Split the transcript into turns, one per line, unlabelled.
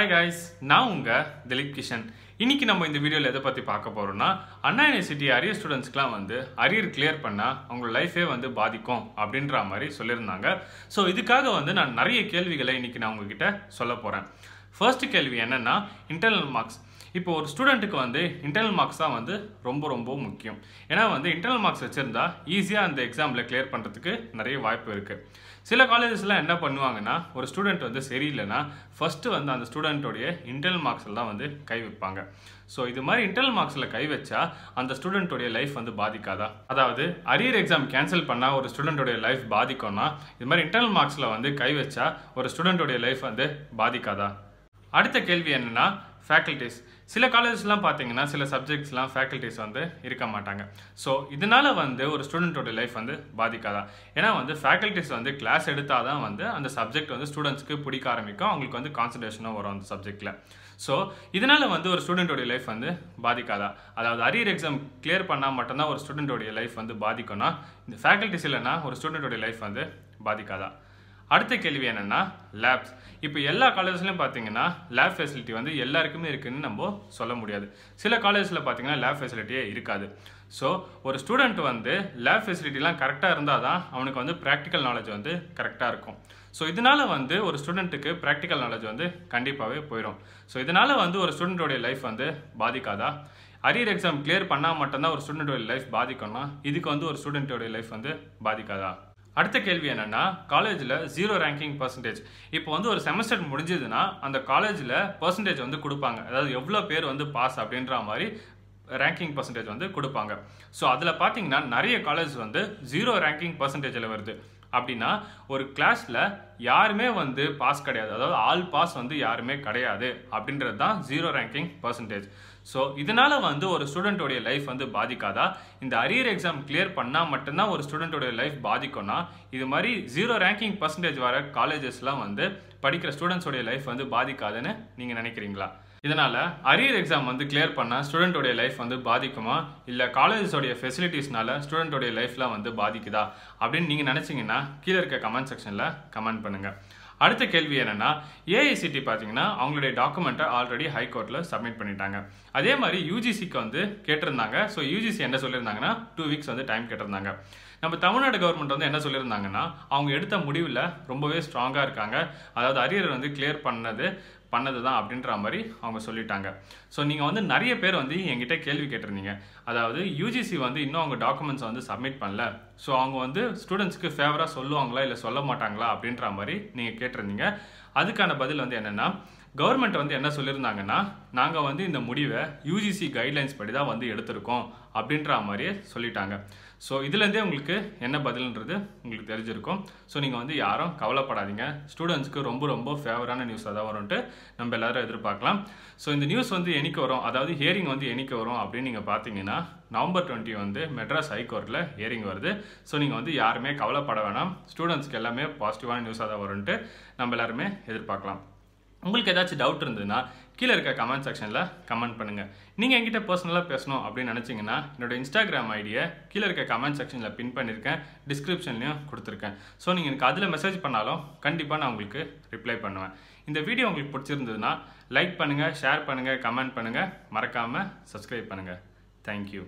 Hi guys நான் உங்கள் திலீப் கிஷன். இன்னைக்கு நம்ம இந்த வீடியோவில் எதை பற்றி பார்க்க போகிறோன்னா அண்ணா யூனிவர்சிட்டி அரியர் ஸ்டூடெண்ட்ஸ்க்குலாம் வந்து அரியர் கிளியர் பண்ணால் அவங்க லைஃபே வந்து பாதிக்கும் அப்படின்ற மாதிரி சொல்லியிருந்தாங்க. ஸோ இதுக்காக வந்து நான் நிறைய கேள்விகளை இன்னைக்கு நான் உங்ககிட்ட சொல்ல போகிறேன் ஃபர்ஸ்ட் கேள்வி என்னன்னா இன்டர்னல் மார்க்ஸ் இப்போ ஒரு ஸ்டூடெண்ட்டுக்கு வந்து இன்டர்னல் மார்க்ஸ் தான் வந்து ரொம்ப ரொம்ப முக்கியம். ஏன்னா வந்து இன்டர்னல் மார்க்ஸ் வச்சுருந்தா ஈஸியாக அந்த எக்ஸாமில் கிளியர் பண்ணுறதுக்கு நிறைய வாய்ப்பு இருக்குது சில காலேஜஸ்லாம் என்ன பண்ணுவாங்கன்னா ஒரு ஸ்டூடெண்ட் வந்து சரியில்லைன்னா ஃபஸ்ட்டு வந்து அந்த ஸ்டூடெண்ட்டோடைய இன்டர்னல் மார்க்ஸில் தான் வந்து கை வைப்பாங்க. ஸோ இது மாதிரி இன்டர்னல் மார்க்ஸில் கை வச்சா அந்த ஸ்டூடெண்ட்டோடைய லைஃப் வந்து பாதிக்காதா? அதாவது அரியர் எக்ஸாம் கேன்சல் பண்ணால் ஒரு ஸ்டூடெண்ட்டோடைய லைஃப் பாதிக்கும்னா இது மாதிரி இன்டர்னல் மார்க்ஸில் வந்து கை வச்சா ஒரு ஸ்டூடெண்ட்டோடைய லைஃப் வந்து பாதிக்காதா? அடுத்த கேள்வி என்னென்னா ஃபேக்கல்டிஸ் சில காலேஜஸ்லாம் பார்த்தீங்கன்னா சில சப்ஜெக்ட்ஸ்லாம் ஃபேக்கல்ட்டிஸ் வந்து இருக்க மாட்டாங்க. ஸோ இதனால் வந்து ஒரு ஸ்டூடெண்ட்டோட லைஃப் வந்து பாதிக்காதா? ஏன்னா வந்து ஃபேக்கல்டிஸ் வந்து கிளாஸ் எடுத்தால் தான் வந்து அந்த சப்ஜெக்ட் வந்து ஸ்டூடெண்ட்ஸ்க்கு பிடிக்க ஆரம்பிக்கும். அவங்களுக்கு வந்து கான்சன்ட்ரேஷனும் வரும் அந்த சப்ஜெக்டில் ஸோ இதனால் வந்து ஒரு ஸ்டூடெண்ட்டோடைய லைஃப் வந்து பாதிக்காதா? அதாவது அரியர் எக்ஸாம் கிளியர் பண்ணால் மட்டும்தான் ஒரு ஸ்டூடெண்ட்டோடைய லைஃப் வந்து பாதிக்கும்னா இந்த ஃபேக்கல்ட்டிஸ் இல்லைன்னா ஒரு ஸ்டூடெண்ட்டோடைய லைஃப் வந்து பாதிக்காதா? அடுத்த கேள்வி என்னென்னா லேப்ஸ் இப்போ எல்லா காலேஜஸ்லையும் பார்த்தீங்கன்னா லேப் ஃபெசிலிட்டி வந்து எல்லாருக்குமே இருக்குதுன்னு நம்ம சொல்ல முடியாது. சில காலேஜில் பார்த்தீங்கன்னா லேப் ஃபெசிலிட்டியே இருக்காது. ஸோ ஒரு ஸ்டூடெண்ட் வந்து லேப் ஃபெசிலிட்டிலாம் கரெக்டாக இருந்தால் தான் அவனுக்கு வந்து ப்ராக்டிக்கல் நாலேஜ் வந்து கரெக்டாக இருக்கும். ஸோ இதனால் வந்து ஒரு ஸ்டூடெண்ட்டுக்கு ப்ராக்டிக்கல் நாலேஜ் வந்து கண்டிப்பாகவே போயிடும் ஸோ இதனால் வந்து ஒரு ஸ்டூடெண்ட்டோடைய லைஃப் வந்து பாதிக்காதா? அரியர் எக்ஸாம் கிளியர் பண்ணால் மட்டும்தான் ஒரு ஸ்டூடெண்ட்டோடைய லைஃப் பாதிக்கணும்னா இதுக்கு வந்து ஒரு ஸ்டூடெண்ட்டோடைய லைஃப் வந்து பாதிக்காதா? அடுத்த கேள்வி என்னென்னா காலேஜில் ஜீரோ ரேங்கிங் பர்சன்டேஜ் இப்போ வந்து ஒரு செமஸ்டர் முடிஞ்சதுன்னா அந்த காலேஜில் பர்சன்டேஜ் வந்து கொடுப்பாங்க. அதாவது எவ்வளோ பேர் வந்து பாஸ் அப்படின்ற மாதிரி ரேங்கிங் பர்சன்டேஜ் வந்து கொடுப்பாங்க. ஸோ அதில் பார்த்தீங்கன்னா நிறைய காலேஜ் வந்து ஜீரோ ரேங்கிங் பர்சன்டேஜில் வருது. அப்படின்னா ஒரு கிளாஸில் யாருமே வந்து பாஸ் கிடையாது. அதாவது ஆல் பாஸ் வந்து யாருமே கிடையாது. அப்படின்றது தான் ஜீரோ ரேங்கிங் பர்சன்டேஜ் ஸோ இதனால் வந்து ஒரு ஸ்டூடெண்ட்டோடைய லைஃப் வந்து பாதிக்காதா? இந்த அரியர் எக்ஸாம் கிளியர் பண்ணால் மட்டும்தான் ஒரு ஸ்டூடெண்ட்டோடைய லைஃப் பாதிக்கும்னா இது மாதிரி ஜீரோ ரேங்கிங் பர்சன்டேஜ் வர காலேஜஸ்லாம் வந்து படிக்கிற ஸ்டூடெண்ட்ஸோடைய லைஃப் வந்து பாதிக்காதுன்னு நீங்கள் நினைக்கிறீங்களா? இதனால் அரியர் எக்ஸாம் வந்து கிளியர் பண்ணால் ஸ்டூடெண்ட்டோடைய லைஃப் வந்து பாதிக்குமா? இல்லை காலேஜஸோடைய ஃபெசிலிட்டிஸ்னால ஸ்டூடெண்ட்டோடைய லைஃப்லாம் வந்து பாதிக்குதா? அப்படின்னு நீங்கள் நினச்சிங்கன்னா கீழே இருக்க கமெண்ட் செக்ஷனில் கமெண்ட் பண்ணுங்கள் அடுத்த கேள்வி என்னென்னா ஏஐசிடி பார்த்தீங்கன்னா அவங்களுடைய டாக்குமெண்ட்டை ஆல்ரெடி ஹைகோர்ட்டில் சப்மிட் பண்ணிட்டாங்க. அதே மாதிரி யூஜிசிக்கு வந்து கேட்டிருந்தாங்க. ஸோ யூஜிசி என்ன சொல்லியிருந்தாங்கன்னா டூ வீக்ஸ் வந்து டைம் கேட்டிருந்தாங்க. நம்ம தமிழ்நாடு கவர்மெண்ட் வந்து என்ன சொல்லியிருந்தாங்கன்னா அவங்க எடுத்த முடிவில் ரொம்பவே ஸ்ட்ராங்காக இருக்காங்க. அதாவது அரியர் வந்து கிளியர் பண்ணது பண்ணது தான் அப்படின்ற மாதிரி அவங்க சொல்லிட்டாங்க. ஸோ நீங்கள் வந்து நிறைய பேர் வந்து என்கிட்ட கேள்வி கேட்டிருந்தீங்க. அதாவது யூஜிசி வந்து இன்னும் அவங்க டாக்குமெண்ட்ஸ் வந்து சப்மிட் பண்ணல. ஸோ அவங்க வந்து ஸ்டூடெண்ட்ஸ்க்கு ஃபேவராக சொல்லுவாங்களா இல்லை சொல்ல மாட்டாங்களா அப்படின்ற மாதிரி நீங்கள் கேட்டிருந்தீங்க. அதுக்கான பதில் வந்து என்னென்னா கவர்மெண்ட் வந்து என்ன சொல்லியிருந்தாங்கன்னா நாங்கள் வந்து இந்த முடிவை யூஜிசி கைட்லைன்ஸ் படி தான் வந்து எடுத்திருக்கோம் அப்படின்ற மாதிரியே சொல்லிட்டாங்க. ஸோ இதுலேருந்தே உங்களுக்கு என்ன பதில்ன்றது உங்களுக்கு தெரிஞ்சிருக்கும். ஸோ நீங்கள் வந்து யாரும் கவலைப்படாதீங்க. ஸ்டூடெண்ட்ஸ்க்கு ரொம்ப ரொம்ப ஃபேவரான நியூஸாக தான் வரும்ன்ட்டு நம்ம எல்லோரும் எதிர்பார்க்கலாம். ஸோ இந்த நியூஸ் வந்து என்னைக்கு வரும்? அதாவது ஹியரிங் வந்து என்னைக்கு வரும் அப்படின்னு நீங்கள் பார்த்தீங்கன்னா நவம்பர் டுவெண்ட்டி வந்து மெட்ராஸ் ஹைகோர்ட்டில் ஹியரிங் வருது. ஸோ நீங்கள் வந்து யாருமே கவலைப்பட வேணாம். ஸ்டூடெண்ட்ஸ்க்கு எல்லாமே பாசிட்டிவான நியூஸாக தான் வரும்ன்ட்டு நம்ம எல்லாருமே எதிர்பார்க்கலாம். உங்களுக்கு ஏதாச்சும் டவுட் இருந்ததுன்னா கீழே இருக்க கமெண்ட் செக்ஷனில் கமெண்ட் பண்ணுங்கள் நீங்கள் என்கிட்ட பர்சனலாக பேசணும் அப்படின்னு நினச்சிங்கன்னா என்னோட இன்ஸ்டாகிராம் ஐடியை கீழே இருக்க கமெண்ட் செக்ஷனில் பின் பண்ணியிருக்கேன் டிஸ்கிரிப்ஷன்லையும் கொடுத்துருக்கேன். ஸோ நீங்கள் எனக்கு அதில் மெசேஜ் பண்ணாலும் கண்டிப்பாக நான் உங்களுக்கு ரிப்ளை பண்ணுவேன். இந்த வீடியோ உங்களுக்கு பிடிச்சிருந்ததுன்னா லைக் பண்ணுங்கள் ஷேர் பண்ணுங்கள் கமெண்ட் பண்ணுங்கள் மறக்காமல் சப்ஸ்கிரைப் பண்ணுங்கள் தேங்க்யூ